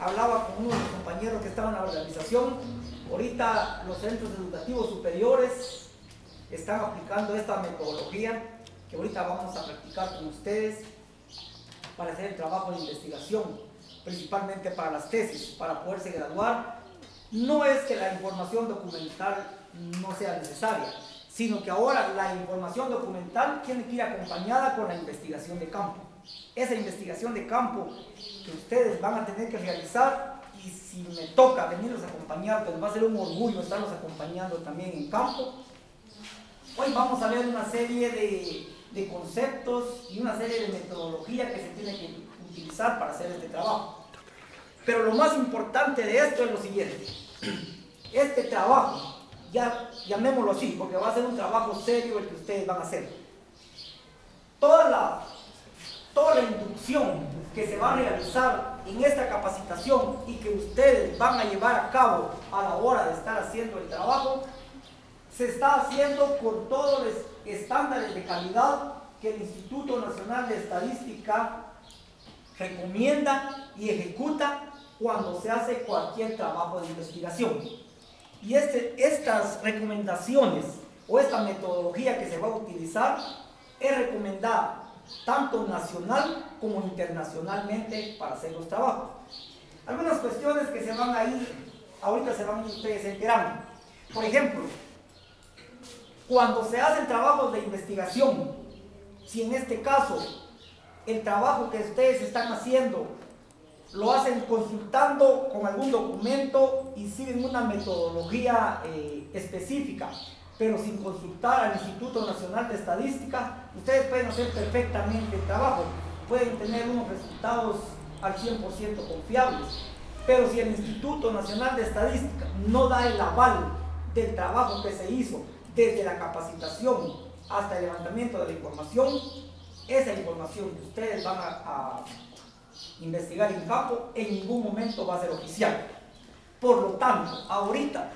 hablaba con uno de los compañeros que estaban en la organización, ahorita los centros educativos superiores están aplicando esta metodología que ahorita vamos a practicar con ustedes para hacer el trabajo de investigación, principalmente para las tesis, para poderse graduar. No es que la información documental no sea necesaria, sino que ahora la información documental tiene que ir acompañada con la investigación de campo. Esa investigación de campo que ustedes van a tener que realizar y si me toca venirlos a acompañar, pues va a ser un orgullo estarlos acompañando también en campo. Hoy vamos a ver una serie de, de conceptos y una serie de metodologías que se tiene que utilizar para hacer este trabajo. Pero lo más importante de esto es lo siguiente. Este trabajo ya llamémoslo así, porque va a ser un trabajo serio el que ustedes van a hacer. Toda la, toda la inducción que se va a realizar en esta capacitación y que ustedes van a llevar a cabo a la hora de estar haciendo el trabajo, se está haciendo con todos los estándares de calidad que el Instituto Nacional de Estadística recomienda y ejecuta cuando se hace cualquier trabajo de investigación. Y este, estas recomendaciones o esta metodología que se va a utilizar es recomendada tanto nacional como internacionalmente para hacer los trabajos. Algunas cuestiones que se van a ir, ahorita se van a ir ustedes enterando. Por ejemplo, cuando se hacen trabajos de investigación, si en este caso el trabajo que ustedes están haciendo lo hacen consultando con algún documento y siguen una metodología eh, específica, pero sin consultar al Instituto Nacional de Estadística, ustedes pueden hacer perfectamente el trabajo, pueden tener unos resultados al 100% confiables, pero si el Instituto Nacional de Estadística no da el aval del trabajo que se hizo desde la capacitación hasta el levantamiento de la información, esa información que ustedes van a investigar en campo, en ningún momento va a ser oficial. Por lo tanto, ahorita,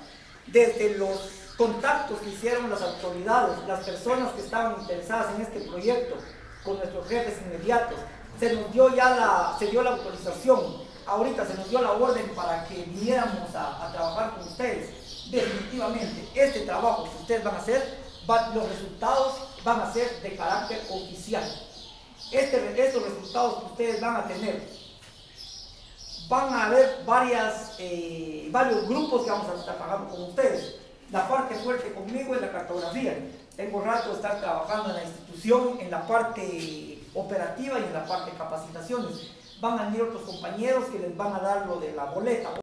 desde los contactos que hicieron las autoridades, las personas que estaban interesadas en este proyecto, con nuestros jefes inmediatos, se nos dio ya la, se dio la autorización, ahorita se nos dio la orden para que viniéramos a, trabajar con ustedes. Definitivamente, este trabajo que ustedes van a hacer, los resultados van a ser de carácter oficial. Este, estos resultados que ustedes van a tener, van a haber eh, varios grupos que vamos a estar trabajando con ustedes. La parte fuerte conmigo es la cartografía. Tengo rato de estar trabajando en la institución, en la parte operativa y en la parte de capacitaciones. Van a venir otros compañeros que les van a dar lo de la boleta.